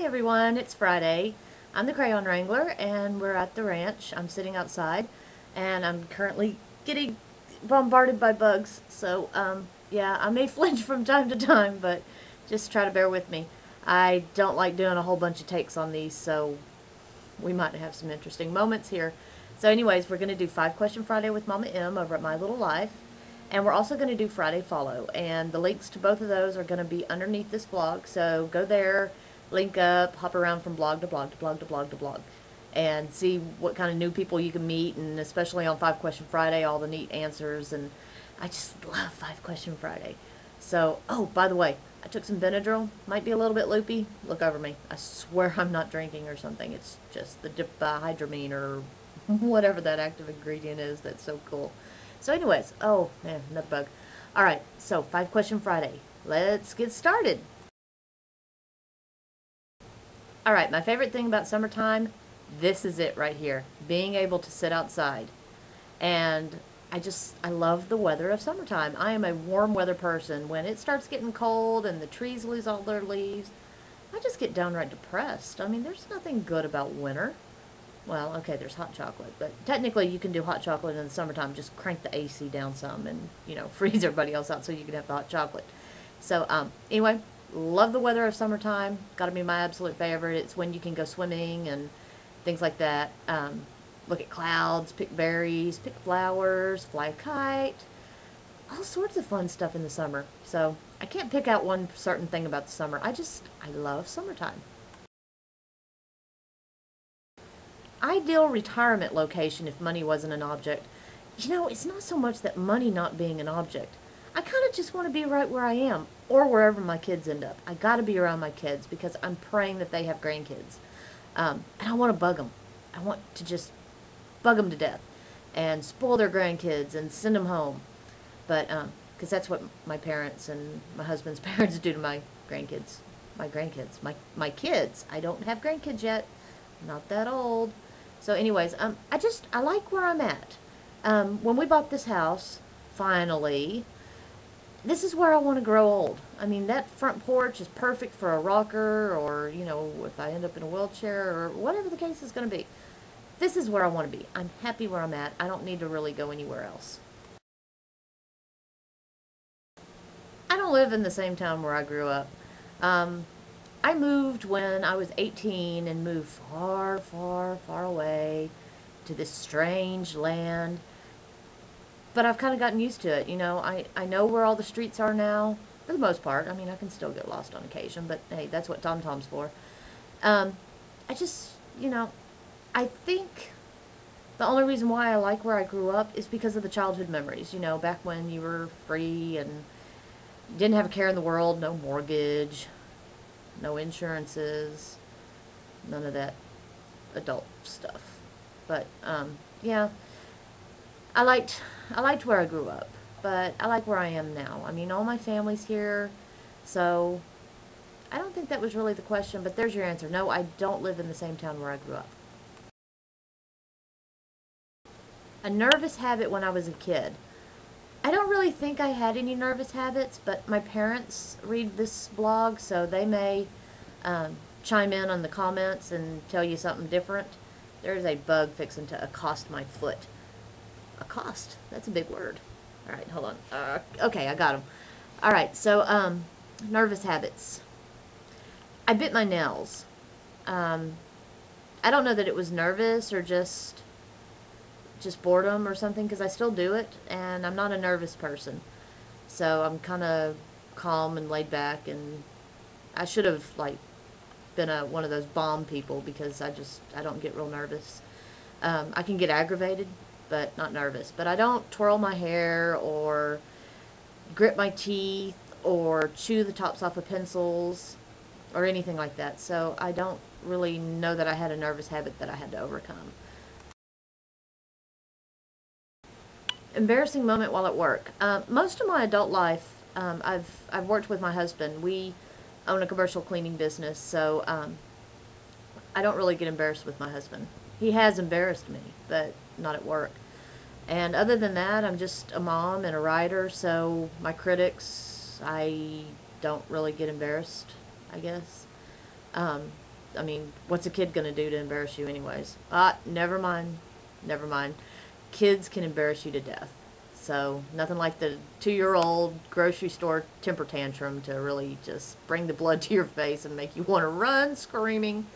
Hi everyone, it's Friday. I'm the Crayon Wrangler and we're at the ranch. I'm sitting outside and I'm currently getting bombarded by bugs. So, um, yeah, I may flinch from time to time, but just try to bear with me. I don't like doing a whole bunch of takes on these, so we might have some interesting moments here. So anyways, we're going to do 5 Question Friday with Mama M over at My Little Life. And we're also going to do Friday Follow. And the links to both of those are going to be underneath this vlog. So go there, link up, hop around from blog to blog to blog to blog to blog. And see what kind of new people you can meet. And especially on 5 Question Friday, all the neat answers. And I just love 5 Question Friday. So, oh, by the way, I took some Benadryl. Might be a little bit loopy. Look over me. I swear I'm not drinking or something. It's just the diphenhydramine uh, or whatever that active ingredient is that's so cool. So anyways, oh man, another bug. All right, so five question Friday. Let's get started. All right, my favorite thing about summertime, this is it right here. Being able to sit outside. And I just, I love the weather of summertime. I am a warm weather person. When it starts getting cold and the trees lose all their leaves, I just get downright depressed. I mean, there's nothing good about winter. Well, okay, there's hot chocolate, but technically you can do hot chocolate in the summertime. Just crank the AC down some and, you know, freeze everybody else out so you can have the hot chocolate. So, um, anyway, love the weather of summertime. Got to be my absolute favorite. It's when you can go swimming and things like that. Um, look at clouds, pick berries, pick flowers, fly a kite. All sorts of fun stuff in the summer. So, I can't pick out one certain thing about the summer. I just, I love summertime. ideal retirement location if money wasn't an object. You know, it's not so much that money not being an object. I kind of just want to be right where I am or wherever my kids end up. I got to be around my kids because I'm praying that they have grandkids. Um, and I want to bug them. I want to just bug them to death and spoil their grandkids and send them home. But, because um, that's what my parents and my husband's parents do to my grandkids. My grandkids. My, my kids. I don't have grandkids yet. Not that old. So anyways, um, I just, I like where I'm at. Um, when we bought this house, finally, this is where I want to grow old. I mean, that front porch is perfect for a rocker or, you know, if I end up in a wheelchair or whatever the case is going to be. This is where I want to be. I'm happy where I'm at. I don't need to really go anywhere else. I don't live in the same town where I grew up. Um, I moved when I was 18 and moved far, far, far away to this strange land. But I've kind of gotten used to it. You know, I, I know where all the streets are now, for the most part. I mean, I can still get lost on occasion, but hey, that's what TomTom's for. Um, I just, you know, I think the only reason why I like where I grew up is because of the childhood memories. You know, back when you were free and didn't have a care in the world, no mortgage, no insurances, none of that adult stuff. But um, yeah, I liked I liked where I grew up, but I like where I am now. I mean, all my family's here, so I don't think that was really the question. But there's your answer. No, I don't live in the same town where I grew up. A nervous habit when I was a kid. I don't really think I had any nervous habits, but my parents read this blog, so they may um, chime in on the comments and tell you something different. There's a bug fixing to accost my foot. Accost? That's a big word. All right, hold on. Uh, okay, I got them. All right, so um, nervous habits. I bit my nails. Um, I don't know that it was nervous or just just boredom or something because I still do it and I'm not a nervous person. So I'm kind of calm and laid back and I should have like been a one of those bomb people because I just I don't get real nervous. Um, I can get aggravated but not nervous. But I don't twirl my hair or grit my teeth or chew the tops off of pencils or anything like that. So I don't really know that I had a nervous habit that I had to overcome. embarrassing moment while at work. Uh, most of my adult life, um, I've I've worked with my husband. We own a commercial cleaning business, so um, I don't really get embarrassed with my husband. He has embarrassed me, but not at work. And other than that, I'm just a mom and a writer, so my critics, I don't really get embarrassed, I guess. Um, I mean, what's a kid gonna do to embarrass you, anyways? Ah, never mind, never mind. Kids can embarrass you to death. So nothing like the two-year-old grocery store temper tantrum to really just bring the blood to your face and make you want to run screaming.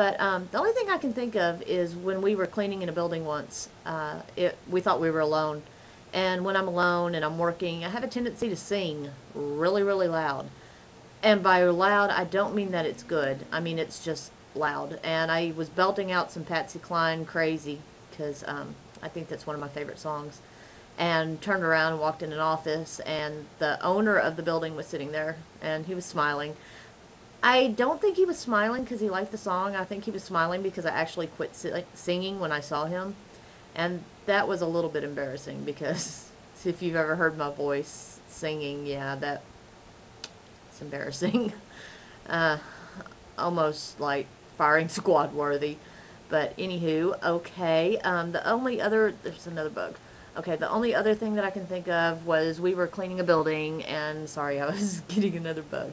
But um, the only thing I can think of is when we were cleaning in a building once. Uh, it, we thought we were alone, and when I'm alone and I'm working, I have a tendency to sing really, really loud. And by loud, I don't mean that it's good. I mean it's just loud. And I was belting out some Patsy Cline "Crazy" because um, I think that's one of my favorite songs. And turned around and walked in an office, and the owner of the building was sitting there, and he was smiling. I don't think he was smiling because he liked the song. I think he was smiling because I actually quit si- singing when I saw him. And that was a little bit embarrassing because if you've ever heard my voice singing, yeah, that it's embarrassing. Uh, almost like firing squad worthy. But anywho, okay. Um, the only other, there's another bug. Okay, the only other thing that I can think of was we were cleaning a building, and sorry, I was getting another bug.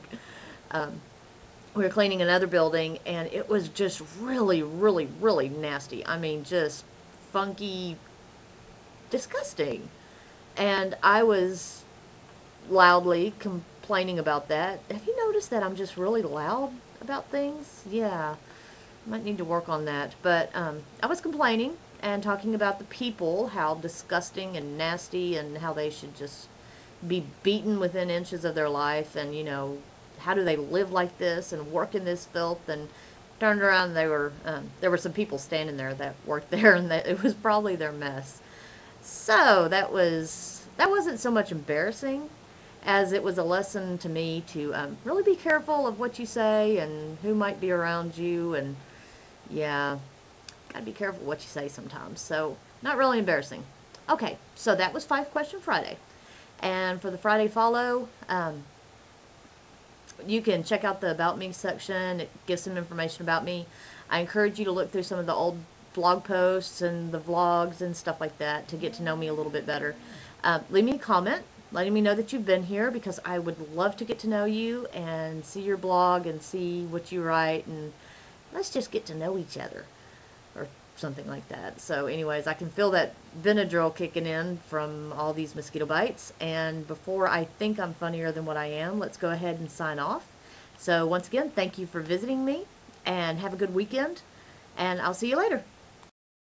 Um, we were cleaning another building, and it was just really, really, really nasty. I mean, just funky, disgusting. And I was loudly complaining about that. Have you noticed that I'm just really loud about things? Yeah, might need to work on that. But um, I was complaining and talking about the people, how disgusting and nasty, and how they should just be beaten within inches of their life, and you know, how do they live like this and work in this filth? And turned around they were um, there were some people standing there that worked there and that it was probably their mess. So that was that wasn't so much embarrassing as it was a lesson to me to um, really be careful of what you say and who might be around you and yeah gotta be careful what you say sometimes. So not really embarrassing. Okay so that was five question friday. And for the friday follow um, you can check out the about me section. It gives some information about me. I encourage you to look through some of the old blog posts and the vlogs and stuff like that to get to know me a little bit better. Uh, leave me a comment letting me know that you've been here because i would love to get to know you and see your blog and see what you write and let's just get to know each other something like that. So anyways, I can feel that Benadryl kicking in from all these mosquito bites. And before I think I'm funnier than what I am, let's go ahead and sign off. So once again, thank you for visiting me and have a good weekend. And I'll see you later.